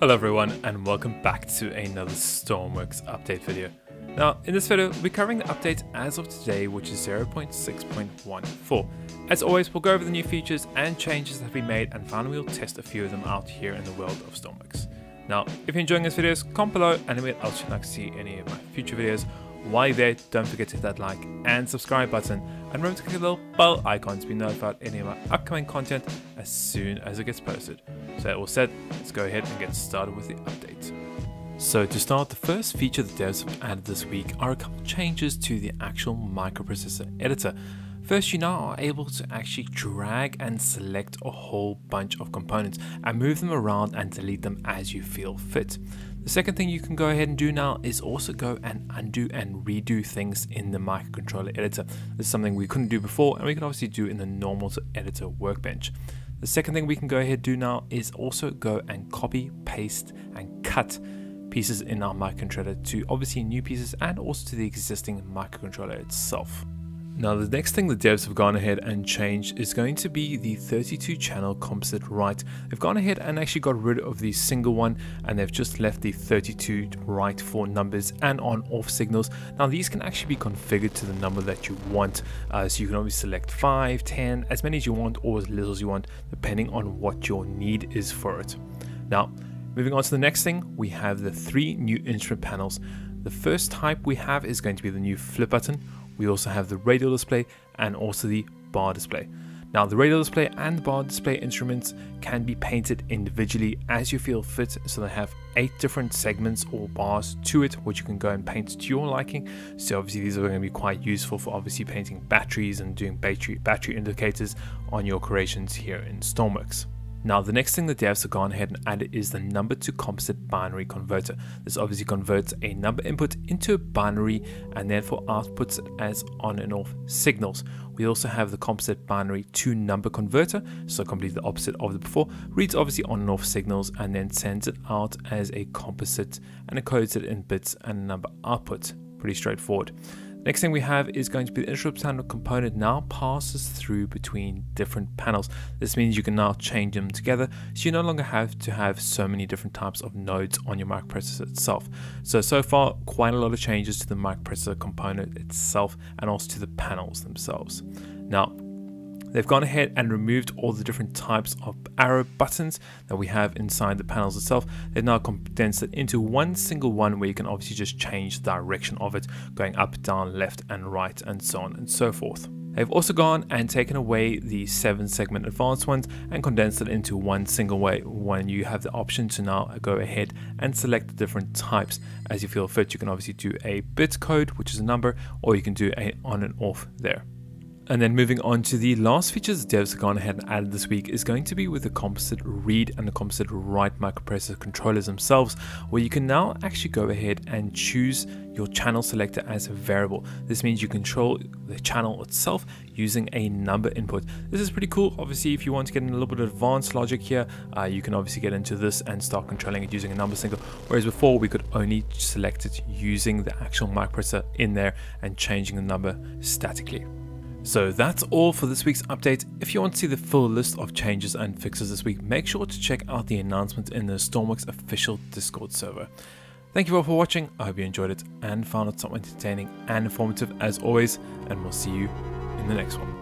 Hello everyone and welcome back to another Stormworks update video. Now in this video we're covering the update as of today which is 0.6.14. As always we'll go over the new features and changes that we made and finally we'll test a few of them out here in the world of Stormworks. Now if you're enjoying these videos comment below and anyone else you'd like to see any of my future videos while there, don't forget to hit that like and subscribe button. And remember to click the little bell icon to be notified any of my upcoming content as soon as it gets posted. So that all said, let's go ahead and get started with the update. So to start, the first feature the devs have added this week are a couple changes to the actual microprocessor editor. First, you now are able to actually drag and select a whole bunch of components and move them around and delete them as you feel fit. The second thing you can go ahead and do now is also go and undo and redo things in the microcontroller editor. This is something we couldn't do before and we can obviously do in the normal editor workbench. The second thing we can go ahead and do now is also go and copy, paste and cut pieces in our microcontroller to obviously new pieces and also to the existing microcontroller itself. Now the next thing the devs have gone ahead and changed is going to be the 32 channel composite right. They've gone ahead and actually got rid of the single one and they've just left the 32 right for numbers and on off signals. Now these can actually be configured to the number that you want. Uh, so you can always select 5, 10, as many as you want or as little as you want depending on what your need is for it. Now moving on to the next thing, we have the three new instrument panels. The first type we have is going to be the new flip button we also have the radial display and also the bar display. Now the radial display and bar display instruments can be painted individually as you feel fit so they have 8 different segments or bars to it which you can go and paint to your liking so obviously these are going to be quite useful for obviously painting batteries and doing battery, battery indicators on your creations here in Stormworks. Now the next thing the devs have gone ahead and added is the number to composite binary converter. This obviously converts a number input into a binary and therefore outputs it as on and off signals. We also have the composite binary to number converter, so completely the opposite of the before, reads obviously on and off signals and then sends it out as a composite and encodes it in bits and number output. Pretty straightforward. Next thing we have is going to be the interrupt channel component now passes through between different panels. This means you can now change them together so you no longer have to have so many different types of nodes on your microprocessor itself. So, so far quite a lot of changes to the microprocessor component itself and also to the panels themselves. Now, They've gone ahead and removed all the different types of arrow buttons that we have inside the panels itself. They've now condensed it into one single one where you can obviously just change the direction of it, going up, down, left, and right, and so on and so forth. They've also gone and taken away the 7 segment advanced ones and condensed it into one single way when you have the option to now go ahead and select the different types as you feel fit. You can obviously do a bit code, which is a number, or you can do a on and off there. And then moving on to the last features devs have gone ahead and added this week is going to be with the composite read and the composite write microprocessor controllers themselves, where you can now actually go ahead and choose your channel selector as a variable. This means you control the channel itself using a number input. This is pretty cool. Obviously, if you want to get in a little bit of advanced logic here, uh, you can obviously get into this and start controlling it using a number single. Whereas before, we could only select it using the actual microprocessor in there and changing the number statically. So that's all for this week's update. If you want to see the full list of changes and fixes this week, make sure to check out the announcement in the Stormworks official Discord server. Thank you all for watching, I hope you enjoyed it and found it somewhat entertaining and informative as always, and we'll see you in the next one.